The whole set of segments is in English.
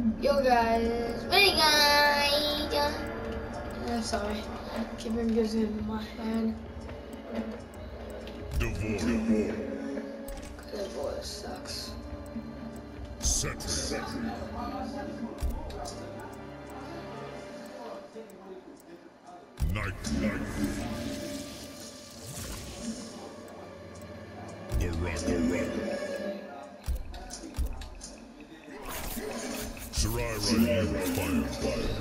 Yo guys, ready guys? I'm sorry, keeping busy in my head. D'Vorah. That voice sucks. Cetrion. Night. Night. Baraka. Sarai Raheem Fire.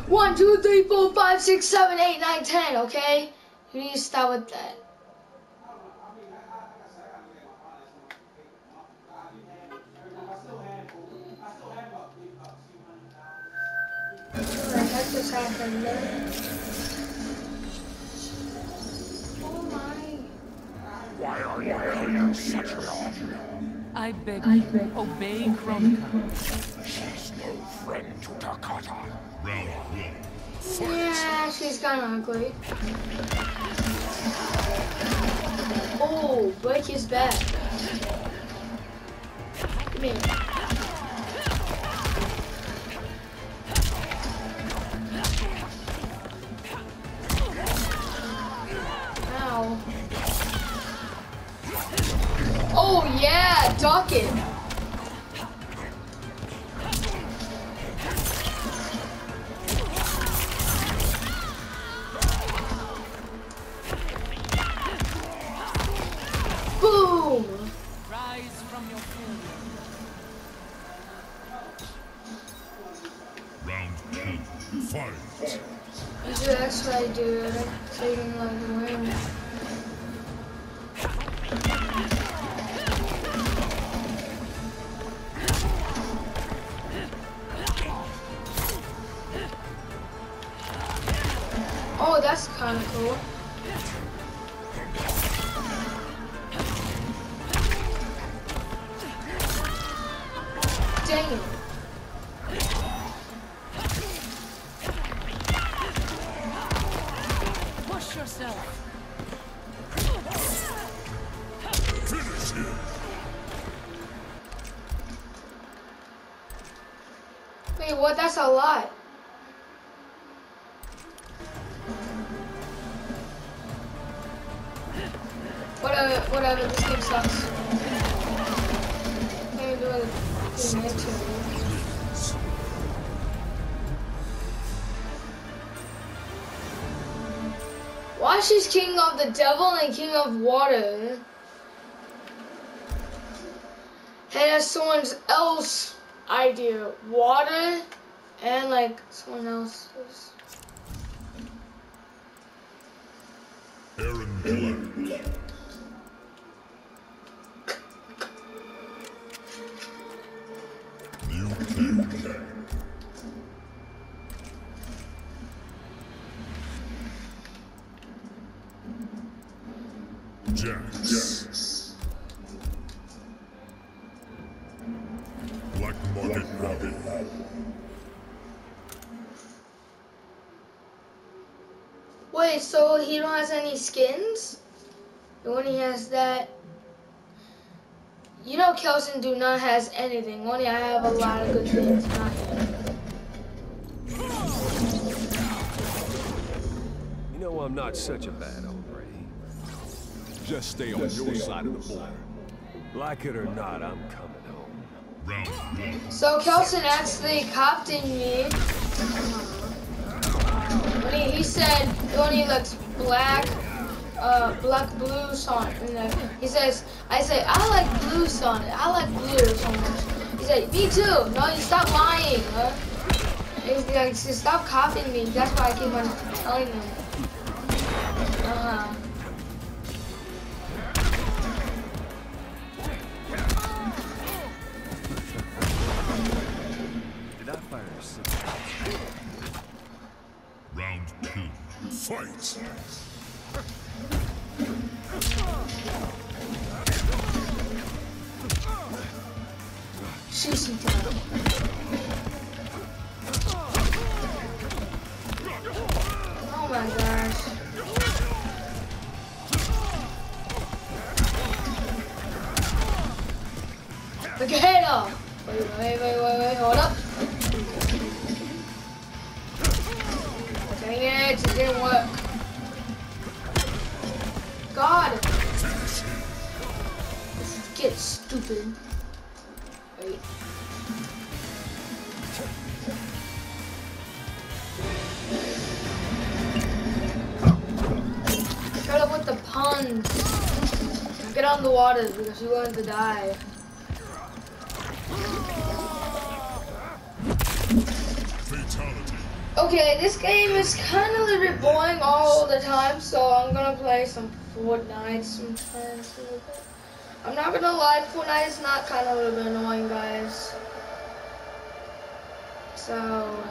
One, two, three, four, five, six, seven, eight, nine, ten. Okay, you need to start with that. Why are you here, Cetrion? I beg you, obey Kronika. She's no friend to Takata. Round one. Yeah, she's kind of ugly. Oh, break his back. Come here. Oh yeah, duck. Boom. Rise from your failure. Round two. Fight. Usually that's what I do, so you can like win. Kind of cool. Dang it. Push yourself. Finish him. Wait, what? That's a lot. Whatever, whatever, this game sucks. Why she's king of the devil and king of water? Hey, that's someone else's idea. Water and like someone else's. Jax. Black Market Robin. Wait, so he don't has any skins? The one he has that. You know, Kelson do not has anything. Only I have a lot of good things. Not. You know I'm not such a bad hombre. Just stay on your side of the border. Like it or not, I'm coming home. Round one. So Kelson actually copied me. When he, he said when he looks black, uh, black blue Sonic. And then he says, I say I like blue Sonic. I like blue so much. He said, me too. No, you stop lying. Huh? He's like, stop copying me. That's why I keep on telling him. Uh huh. Did I fire? Round two. Fight. Oh wait, wait, wait, wait, hold up. Dang it, it didn't work. Gets stupid. Wait. Shut up with the puns. Get on the water because you're going to die. Okay, this game is kind of a little bit boring all the time, so I'm gonna play some Fortnite sometimes. I'm not gonna lie, Fortnite is not kind of a little bit annoying, guys. So,